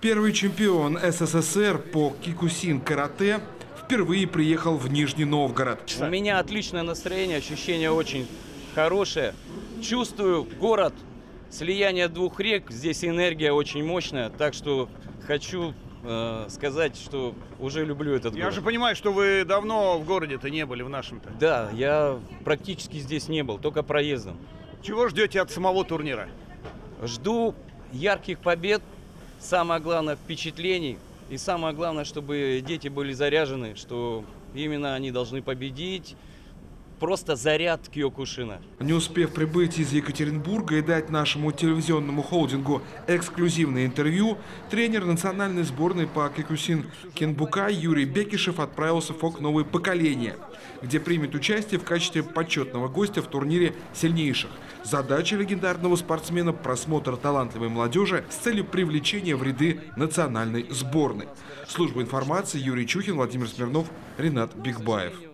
Первый чемпион СССР по кикусин-карате впервые приехал в Нижний Новгород. У меня отличное настроение, ощущение очень хорошее. Чувствую город, слияние двух рек, здесь энергия очень мощная, так что хочу э, сказать, что уже люблю этот Я город. же понимаю, что вы давно в городе-то не были, в нашем-то. Да, я практически здесь не был, только проездом. Чего ждете от самого турнира? Жду ярких побед, самое главное впечатлений. И самое главное, чтобы дети были заряжены, что именно они должны победить. Просто заряд Киокушина. Не успев прибыть из Екатеринбурга и дать нашему телевизионному холдингу эксклюзивное интервью, тренер национальной сборной по кикусин Кенбука Юрий Бекишев отправился в ФОК «Новое поколение», где примет участие в качестве почетного гостя в турнире сильнейших. Задача легендарного спортсмена – просмотр талантливой молодежи с целью привлечения в ряды национальной сборной. Служба информации Юрий Чухин, Владимир Смирнов, Ренат Бигбаев.